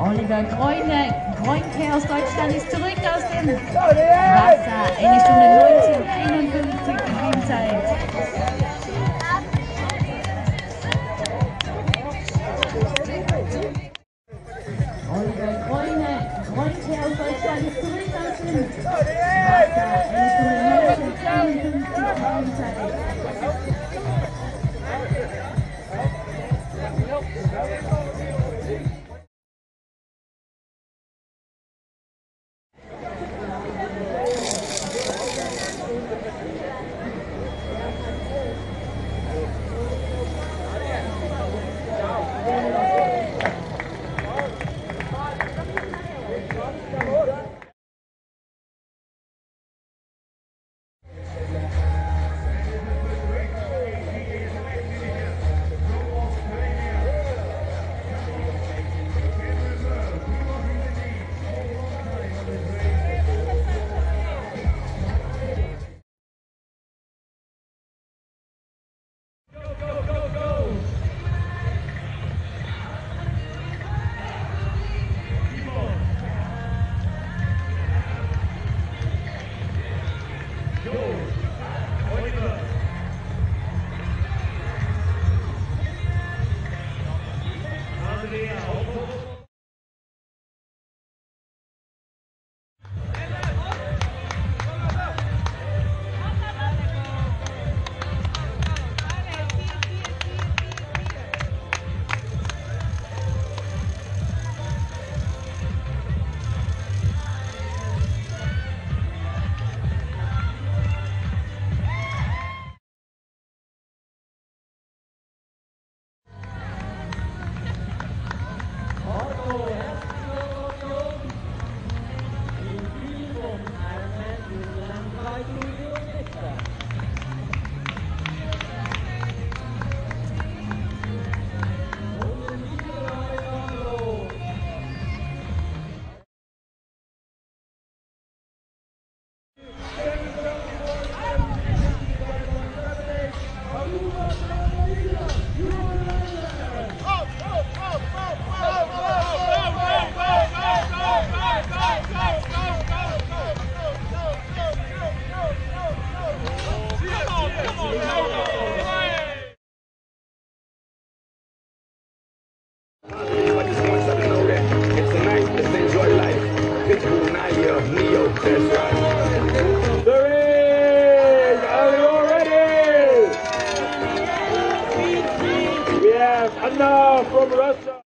Oliver Greune, Greuncke aus Deutschland ist zurück aus dem Wasser. Eine Stunde 1951 Gewinnzeit. Oliver Greune, Greuncke aus Deutschland ist zurück aus dem Wasser. Test ride. Three! Are you ready? From Russia.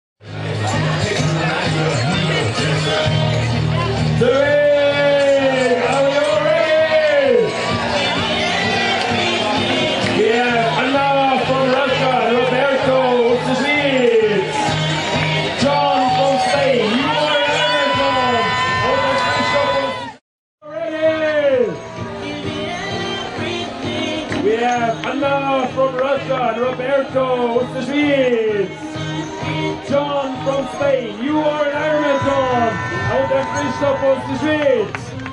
From Russia and Roberto Swedes. John from Spain, you are an Ironman John. There Christoph Swedes.